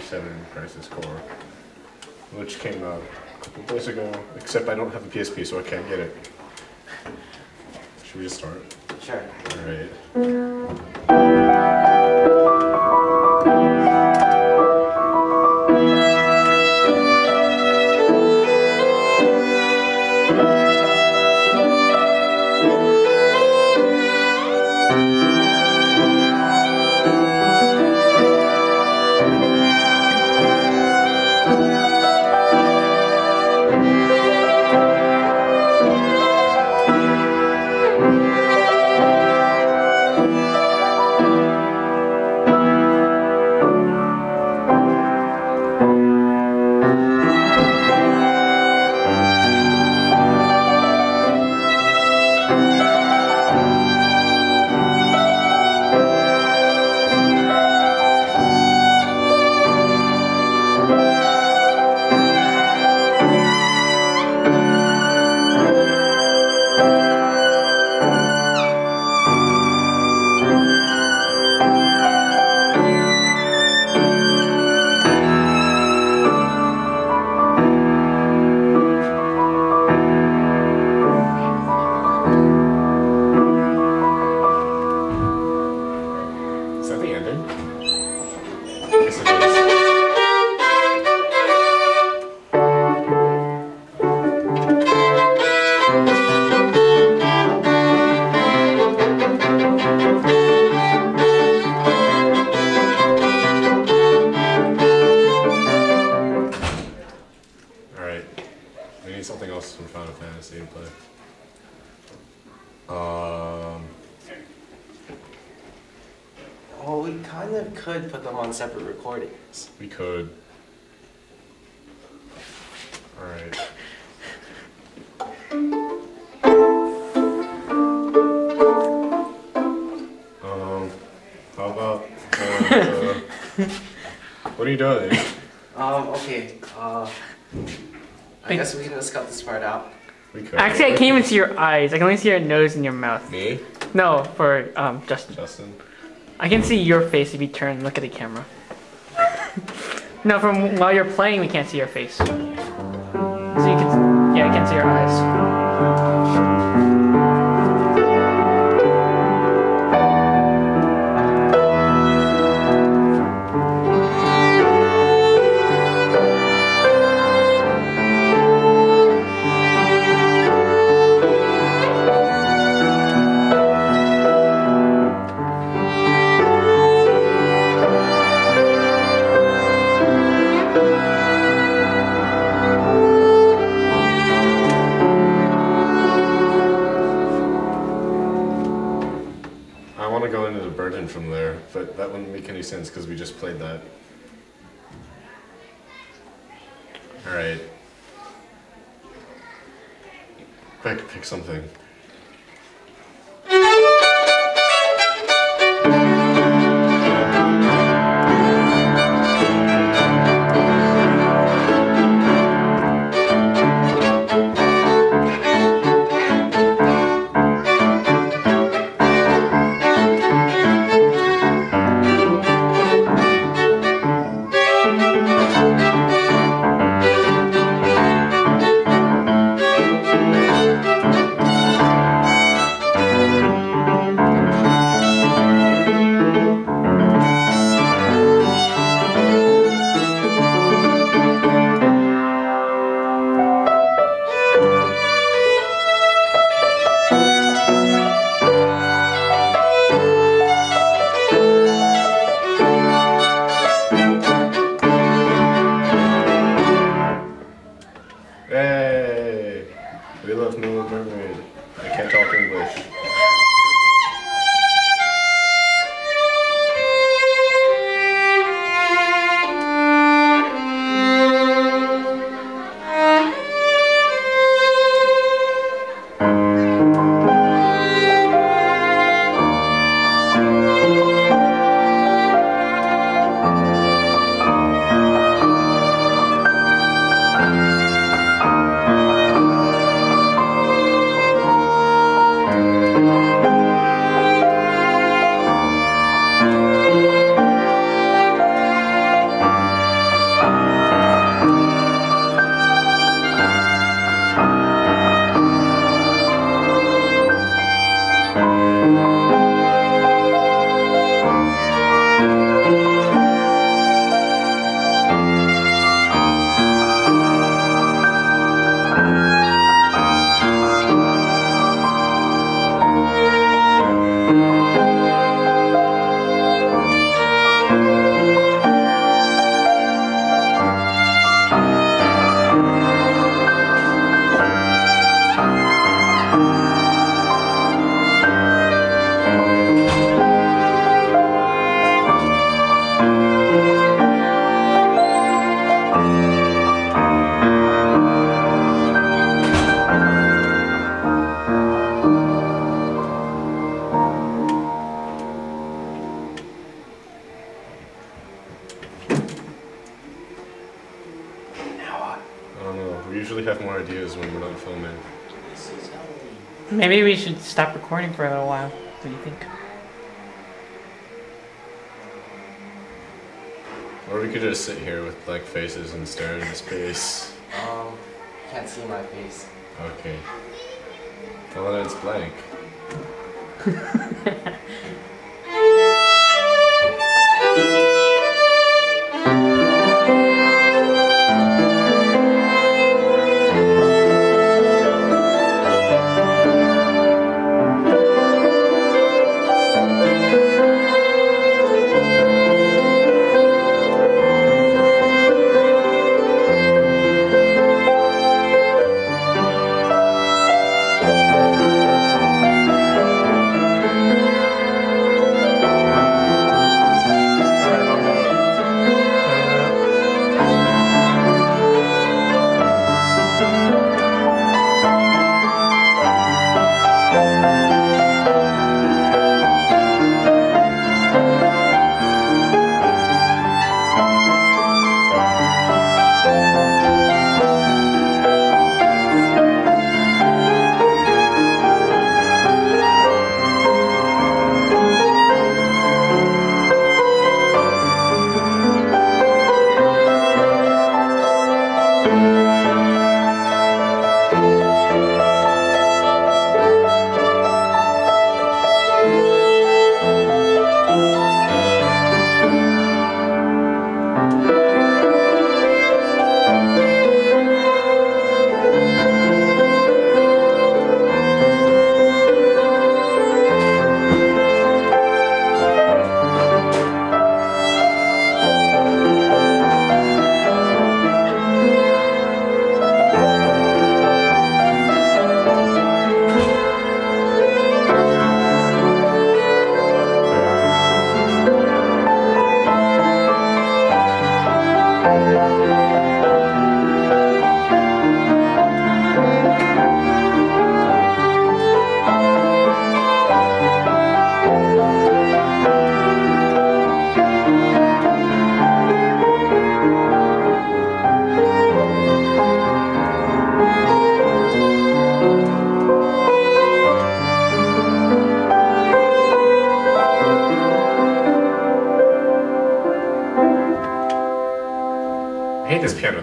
7 Crisis Core, which came out a couple days ago, except I don't have a PSP, so I can't get it. Should we just start? Sure. Alright. Alright. We need something else from Final Fantasy to play. Um. Well, we kind of could put them on separate recordings. We could. Alright. Um, how about, uh, what are you doing? Um, okay. Uh, I guess we can just cut this part out. We could. Actually, I can't even see your eyes. I can only see your nose and your mouth. Me? No, for um, Justin. Justin? I can see your face if you turn and look at the camera. no, from while you're playing, we can't see your face. So you can, yeah, I can see your eyes. That wouldn't make any sense because we just played that. Alright. Quick, pick something. Usually have more ideas when we're not filming. Maybe we should stop recording for a little while. What do you think? Or we could just sit here with like faces and stare into space. Um, can't see my face. Okay. Well, then it's blank. hate this piano.